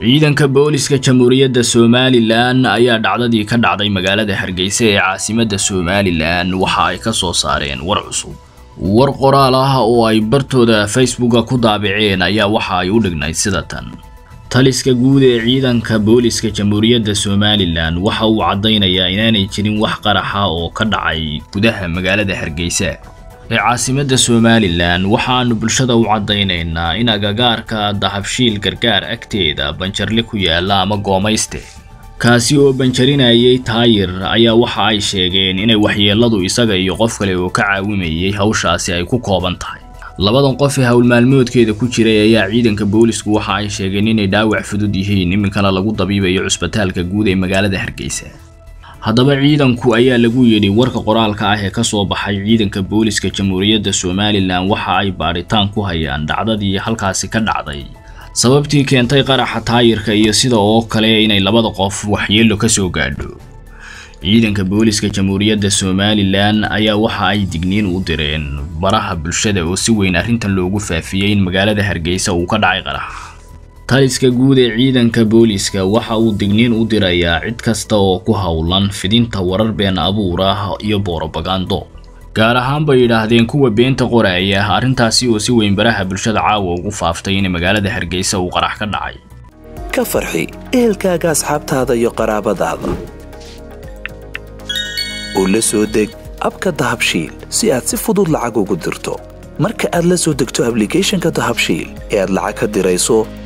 ciidanka booliska jamhuuriyadda somalilan ayaa dhacdadii ka dhacday magaalada hargeysa ee caasimadda somalilan. Waxa ay ka soo saareen war cusub. War qoraal ah oo ay bartooda facebooka ku daabiceen ayaa waxa ay u dhignayd sida tan. Taliska guud ee ciidanka booliska jamhuuriyadda somalilan waxa uu caddaynayaa inaanay jirin wax qaraxa oo ka dhacay gudaha magaalada hargeysa ee caasimadda somalilan waxaanu bulshada u caddaynaynaa in agagaarka dahabshiil gargaar agteeda banjarle ku yaalla ama goomayste. Kaasi oo banjarinayay taayir ayaa waxa ay sheegeen inay waxyeeladu isaga iyo qof kale oo ka caawimayay hawshaasi ay ku kooban tahay. Labadan qof ee howlmaalmoodkeeda ku jiray ayaa ciidanka boolisku waxa ay sheegeen inay dhaawac fudud yihiin iminkana lagu dabiibayo cusbitaalka guud ee magaalada hargeysa haddaba ciidanku ayaa lagu yidhi warka qoraalka ah ee ka soo baxay ciidanka booliska jamhuuriyadda somalilan waxa ay baadhitaan ku hayaan dhacdadii halkaasi ka dhacday. Sababtii keentay qaraxa taayirka iyo sida oo kale inay labada qof waxyeello ka soo gaadho. Ciidanka booliska jamhuuriyadda somalilan ayaa waxa ay digniin u direen baraha bulshada oo si weyn arrintan loogu faafiyey in magaalada hargeysa uu ka dhacay qarax taliska guud ee ciidanka booliska waxa uu digniin u dirayaa cid kasta oo ku howlan fidinta warar been abuur ah iyo boorobagando gaar ahaan bay yidhaahdeen kuwa beenta qoraya arrintaasi oo si weyn baraha bulshada caawa ugu faaftay in magaalada hargeysa uu qarax ka dhacay. Ka farxi ehelkaaga asxaabtaada iyo qaraabadaada. Oo la soo deg abka dahabshiil si aad si fudud lacag ugu dirto. Marka aad la soo degto ablicathonka dahabshiil ee aad lacag ka dirayso